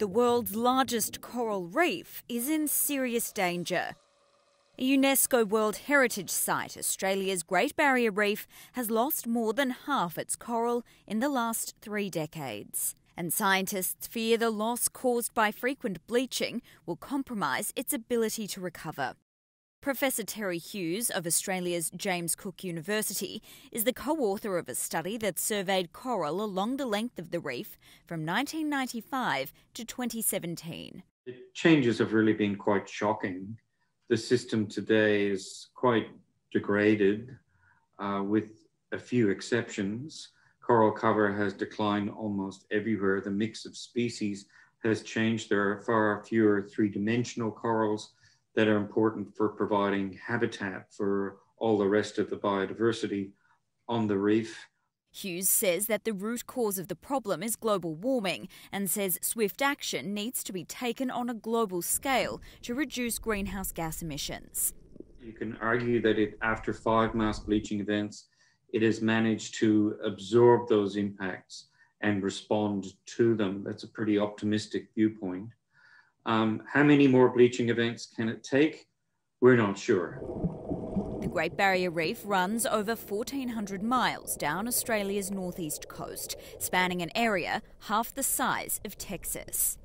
the world's largest coral reef is in serious danger. A UNESCO World Heritage Site, Australia's Great Barrier Reef has lost more than half its coral in the last three decades. And scientists fear the loss caused by frequent bleaching will compromise its ability to recover. Professor Terry Hughes of Australia's James Cook University is the co author of a study that surveyed coral along the length of the reef from 1995 to 2017. The changes have really been quite shocking. The system today is quite degraded, uh, with a few exceptions. Coral cover has declined almost everywhere. The mix of species has changed. There are far fewer three dimensional corals that are important for providing habitat for all the rest of the biodiversity on the reef. Hughes says that the root cause of the problem is global warming and says swift action needs to be taken on a global scale to reduce greenhouse gas emissions. You can argue that it, after five mass bleaching events, it has managed to absorb those impacts and respond to them. That's a pretty optimistic viewpoint. Um, how many more bleaching events can it take? We're not sure. The Great Barrier Reef runs over 1,400 miles down Australia's northeast coast, spanning an area half the size of Texas.